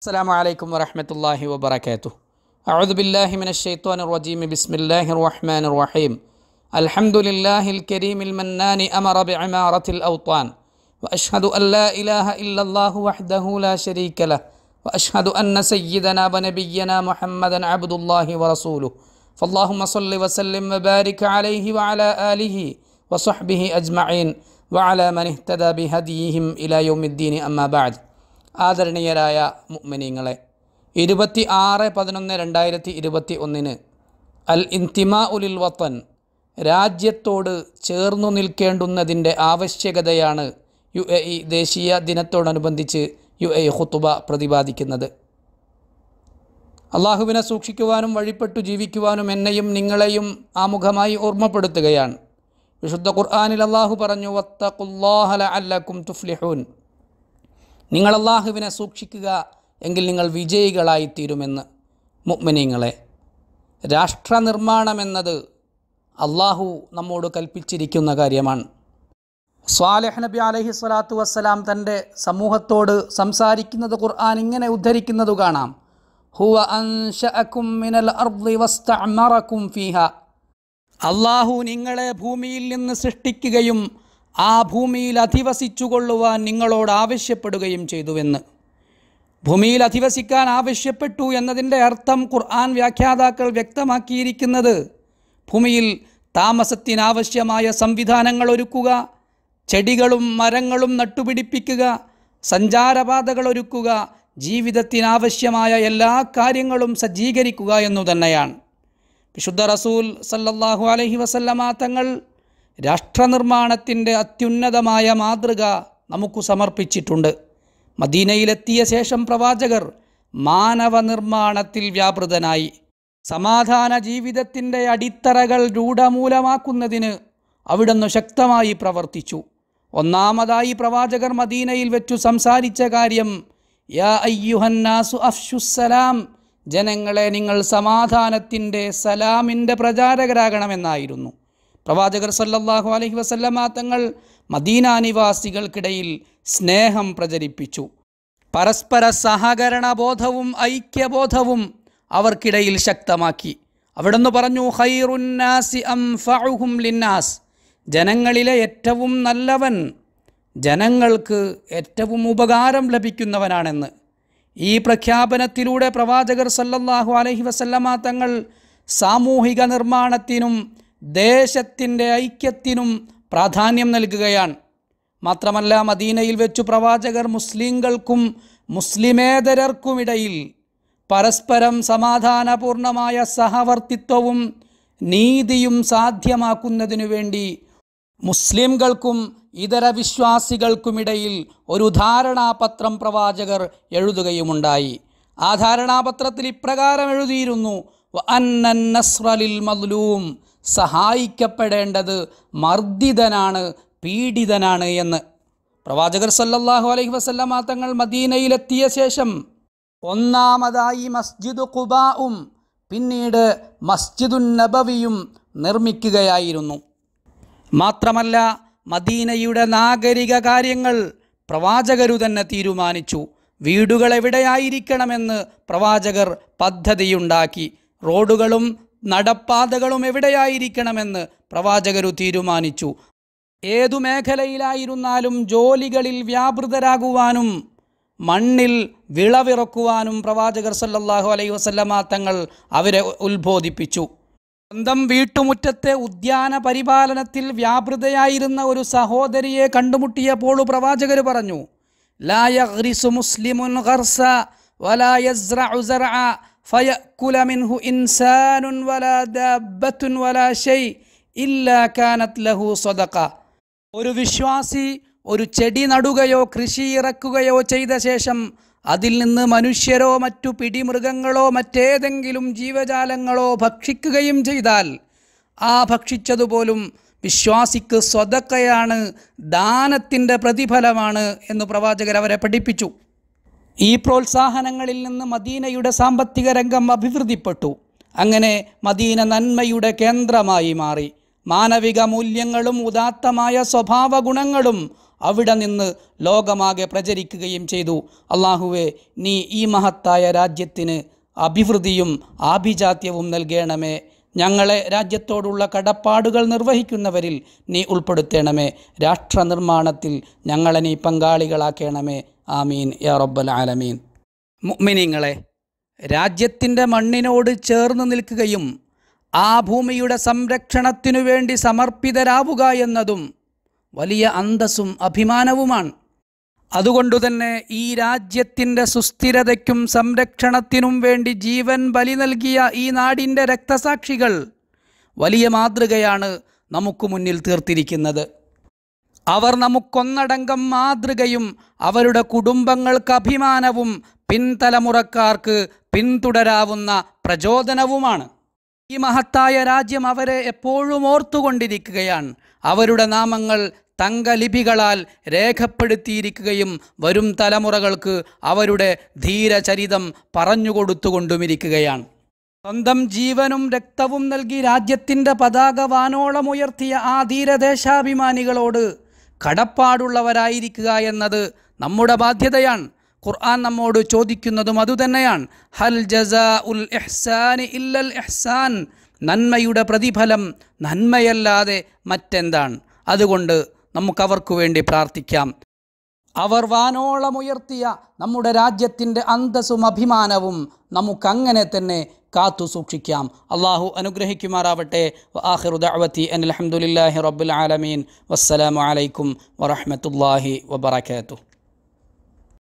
السلام عليكم ورحمة الله وبركاته. أعوذ بالله من الشيطان الرجيم. بسم الله الرحمن الرحيم. الحمد لله الكريم المنان أمر بعمارة الأوطان وأشهد أن لا إله إلا الله وحده لا شريك له وأشهد أن سيدنا ونبينا محمدا عبد الله ورسوله. فاللهم صل وسلم وبارك عليه وعلى آله وصحبه أجمعين وعلى من اهتدى بهديهم إلى يوم الدين. أما بعد ആദരണീയരായ മുഅ്മിനീങ്ങളെ ഇരുപത്തി ആറ് പതിനൊന്ന് രണ്ടായിരത്തി ഇരുപത്തി ഒന്നിന് അൽ ഇന്തിമാ ഉലിൽ വത്തൻ രാജ്യത്തോട് ചേർന്നു നിൽക്കേണ്ടുന്നതിന്റെ ആവശ്യകതയാണ് യു എ ഇ ദേശീയ ദിനത്തോടനുബന്ധിച്ച് യു എ ഹുത്തുബ പ്രതിപാദിക്കുന്നത്. അള്ളാഹുവിനെ സൂക്ഷിക്കുവാനും വഴിപ്പെട്ടു ജീവിക്കുവാനും എന്നെയും നിങ്ങളെയും ആമുഖമായി ഓർമ്മപ്പെടുത്തുകയാണ്. വിശുദ്ധ ഖുർആാനിൽ അള്ളാഹു പറഞ്ഞു വത്തഖുല്ലാഹല അല്ലക്കും തുഫ്ലിഹൂൻ. നിങ്ങൾ അള്ളാഹുവിനെ സൂക്ഷിക്കുക എങ്കിൽ നിങ്ങൾ വിജയികളായിത്തീരുമെന്ന് മുഅ്മിനീങ്ങളെ. രാഷ്ട്ര നിർമ്മാണം എന്നത് അള്ളാഹു നമ്മോട് കൽപ്പിച്ചിരിക്കുന്ന കാര്യമാണ്. സ്വാലഹ് നബി അലഹി സ്വലാത്തു വസ്സലാം തന്റെ സമൂഹത്തോട് സംസാരിക്കുന്നത് ഖുർആൻ ഇങ്ങനെ ഉദ്ധരിക്കുന്നത് കാണാം. ഹുവ മിനൽ അർദി ഫീഹ. അള്ളാഹു നിങ്ങളെ ഭൂമിയിൽ നിന്ന് സൃഷ്ടിക്കുകയും ആ ഭൂമിയിൽ അധിവസിച്ചു കൊള്ളുവാൻ നിങ്ങളോട് ആവശ്യപ്പെടുകയും ചെയ്തുവെന്ന്. ഭൂമിയിൽ അധിവസിക്കാൻ ആവശ്യപ്പെട്ടു എന്നതിന്റെ അർത്ഥം ഖുർആൻ വ്യാഖ്യാതാക്കൾ വ്യക്തമാക്കിയിരിക്കുന്നത്. ഭൂമിയിൽ താമസത്തിനാവശ്യമായ സംവിധാനങ്ങൾ ഒരുക്കുക ചെടികളും മരങ്ങളും നട്ടുപിടിപ്പിക്കുക സഞ്ചാരപാതകൾ ഒരുക്കുക ജീവിതത്തിനാവശ്യമായ എല്ലാ കാര്യങ്ങളും സജ്ജീകരിക്കുക എന്നു തന്നെയാണ്. വിശുദ്ധ റസൂൽ സല്ലല്ലാഹു അലഹി വസല്ലമ തങ്ങൾ രാഷ്ട്രനിർമ്മാണത്തിന്റെ അത്യുന്നതമായ മാതൃക നമുക്ക് സമർപ്പിച്ചിട്ടുണ്ട്. മദീനയിലെത്തിയ ശേഷം പ്രവാചകർ മാനവ നിർമ്മാണത്തിൽ വ്യാപൃതനായി. സമാധാന ജീവിതത്തിന്റെ അടിത്തറകൾ രൂഢമൂലമാക്കുന്നതിന് അവിടുന്ന് ശക്തമായി പ്രവർത്തിച്ചു. ഒന്നാമതായി പ്രവാചകർ മദീനയിൽ വെച്ചു സംസാരിച്ച കാര്യം യാ അയ്യുഹന്നാസു അഫ്ഷുസലാം ജനങ്ങളെ നിങ്ങൾ സമാധാനത്തിന്റെ സലാമിന്റെ പ്രചാരകരാകണമെന്നായിരുന്നു. പ്രവാചകർ സല്ലല്ലാഹു അലഹി വസല്ലമ തങ്ങൾ മദീന നിവാസികൾക്കിടയിൽ സ്നേഹം പ്രചരിപ്പിച്ചു. പരസ്പര സഹകരണ ബോധവും ഐക്യബോധവും അവർക്കിടയിൽ ശക്തമാക്കി. അവിടുന്ന് പറഞ്ഞു ഖൈറുന്നാസി അംഫഉഹും ലിന്നാസ്. ജനങ്ങളിലെ ഏറ്റവും നല്ലവൻ ജനങ്ങൾക്ക് ഏറ്റവും ഉപകാരം ലഭിക്കുന്നവനാണെന്ന്. ഈ പ്രഖ്യാപനത്തിലൂടെ പ്രവാചകർ സല്ലല്ലാഹു അലഹി വസല്ലമ തങ്ങൾ സാമൂഹിക നിർമ്മാണത്തിനും ദേശത്തിന്റെ ഐക്യത്തിനും പ്രാധാന്യം നൽകുകയാണ്. മാത്രമല്ല മദീനയിൽ വെച്ചു പ്രവാചകർ മുസ്ലിങ്ങൾക്കും മുസ്ലിമേതരർക്കുമിടയിൽ പരസ്പരം സമാധാനപൂർണമായ സഹവർത്തിത്വവും നീതിയും സാധ്യമാക്കുന്നതിനു വേണ്ടി മുസ്ലിംകൾക്കും ഇതര വിശ്വാസികൾക്കുമിടയിൽ ഒരു ധാരണാപത്രം പ്രവാചകർ എഴുതുകയുമുണ്ടായി. ആ ധാരണാപത്രത്തിൽ ഇപ്രകാരം എഴുതിയിരുന്നു. അന്നസ്രലിൽ മദ്ലൂം സഹായിക്കപ്പെടേണ്ടത് മർദ്ദിതനാണ് പീഡിതനാണ് എന്ന്. പ്രവാചകർ സല്ലല്ലാഹു അലൈഹി വസല്ലമ തങ്ങൾ മദീനയിലെത്തിയ ശേഷം ഒന്നാമതായി മസ്ജിദ് ഖുബാവും പിന്നീട് മസ്ജിദുൻ നബവിയും നിർമ്മിക്കുകയായിരുന്നു. മാത്രമല്ല മദീനയുടെ നാഗരിക കാര്യങ്ങൾ പ്രവാചകരു തന്നെ തീരുമാനിച്ചു. വീടുകൾ എവിടെയായിരിക്കണമെന്ന് പ്രവാചകർ പദ്ധതിയുണ്ടാക്കി. റോഡുകളും നടപ്പാതകളും എവിടെയായിരിക്കണമെന്ന് പ്രവാചകരു തീരുമാനിച്ചു. ഏതു മേഖലയിലായിരുന്നാലും ജോലികളിൽ വ്യാപൃതരാകുവാനും മണ്ണിൽ വിളവിറക്കുവാനും പ്രവാചകർ സല്ലല്ലാഹു അലൈഹി വസല്ലമ തങ്ങൾ അവരെ ഉത്ബോധിപ്പിച്ചു. സ്വന്തം വീട്ടുമുറ്റത്തെ ഉദ്യാന പരിപാലനത്തിൽ വ്യാപൃതയായിരുന്ന ഒരു സഹോദരിയെ കണ്ടുമുട്ടിയപ്പോൾ പ്രവാചകർ പറഞ്ഞു ലാ യഗ്രിസു മുസ്ലിമുൻ ഗർസ منه إنسان ولا دابة ولا شيء إلا كانت له صدقة. ഒരു വിശ്വാസി ഒരു ചെടി നടുകയോ കൃഷി ഇറക്കുകയോ ചെയ്ത ശേഷം അതിൽ നിന്ന് മനുഷ്യരോ മറ്റു പിടിമൃഗങ്ങളോ മറ്റേതെങ്കിലും ജീവജാലങ്ങളോ ഭക്ഷിക്കുകയും ചെയ്താൽ ആ ഭക്ഷിച്ചതുപോലും വിശ്വാസിക്ക് സ്വതക്കയാണ് ദാനത്തിന്റെ പ്രതിഫലമാണ് എന്ന് പ്രവാചകർ അവരെ പഠിപ്പിച്ചു. ഈ പ്രോത്സാഹനങ്ങളിൽ നിന്ന് മദീനയുടെ സാമ്പത്തിക രംഗം അഭിവൃദ്ധിപ്പെട്ടു. അങ്ങനെ മദീന നന്മയുടെ കേന്ദ്രമായി മാറി. മാനവിക മൂല്യങ്ങളും ഉദാത്തമായ സ്വഭാവ ഗുണങ്ങളും അവിടെ നിന്ന് ലോകമാകെ പ്രചരിക്കുകയും ചെയ്തു. അള്ളാഹുവെ നീ ഈ മഹത്തായ രാജ്യത്തിന് അഭിവൃദ്ധിയും ആഭിജാത്യവും നൽകണമേ. ഞങ്ങളെ രാജ്യത്തോടുള്ള കടപ്പാടുകൾ നിർവഹിക്കുന്നവരിൽ നീ ഉൾപ്പെടുത്തണമേ. രാഷ്ട്ര നിർമ്മാണത്തിൽ ഞങ്ങളെ നീ പങ്കാളികളാക്കണമേ. ആമീൻ യാ റബ്ബൽ ആലമീൻ. മുഅ്മിനീങ്ങളെ രാജ്യത്തിന്റെ മണ്ണിനോട് ചേർന്ന് നിൽക്കുകയും ആ ഭൂമിയുടെ സംരക്ഷണത്തിനു വേണ്ടി സമർപ്പിതരാവുക എന്നതും വലിയ അന്തസ്സും അഭിമാനവുമാണ്. അതുകൊണ്ടുതന്നെ ഈ രാജ്യത്തിന്റെ സുസ്ഥിരതയ്ക്കും സംരക്ഷണത്തിനും വേണ്ടി ജീവൻ ബലി നൽകിയ ഈ നാടിന്റെ രക്തസാക്ഷികൾ വലിയ മാതൃകയാണ് നമുക്ക് മുന്നിൽ തീർത്തിരിക്കുന്നത്. അവർ നമുക്കൊന്നടങ്കം മാതൃകയും അവരുടെ കുടുംബങ്ങൾക്ക് അഭിമാനവും പിൻതലമുറക്കാർക്ക് പിന്തുടരാവുന്ന പ്രചോദനവുമാണ്. ഈ മഹത്തായ രാജ്യം അവരെ എപ്പോഴും ഓർത്തുകൊണ്ടിരിക്കുകയാണ്. അവരുടെ നാമങ്ങൾ തങ്കലിപികളാൽ രേഖപ്പെടുത്തിയിരിക്കുകയും വരും തലമുറകൾക്ക് അവരുടെ ധീരചരിതം പറഞ്ഞുകൊടുത്തുകൊണ്ടുമിരിക്കുകയാണ്. സ്വന്തം ജീവനും രക്തവും നൽകി രാജ്യത്തിന്റെ പതാക വാനോളമുയർത്തിയ ആ ധീരദേശാഭിമാനികളോട് കടപ്പാടുള്ളവരായിരിക്കുക എന്നത് നമ്മുടെ ബാധ്യതയാണ്. ഖുർആൻ നമ്മോട് ചോദിക്കുന്നതും അതുതന്നെയാണ്. ഹൽ ജസാ ഉൽ ഇഹ്സാനി ഇല്ലൽ എഹ്സാൻ നന്മയുടെ പ്രതിഫലം നന്മയല്ലാതെ മറ്റെന്താണ്? അതുകൊണ്ട് നമുക്കവർക്കു വേണ്ടി പ്രാർത്ഥിക്കാം. അവർ വാനോളമുയർത്തിയ നമ്മുടെ രാജ്യത്തിന്റെ അന്തസ്സും അഭിമാനവും നമുക്കങ്ങനെ തന്നെ കാത്തു സൂക്ഷിക്കാം. അള്ളാഹു അനുഗ്രഹിക്കുമാറാവട്ടെ. ആഹിറു അൻ അലഹമുല്ലാഹി റബ്ബുൽ ആലമീൻ. വസ്സലാമലൈക്കും അലൈക്കും വറഹ്മത്തുള്ളാഹി വബറകാതുഹു.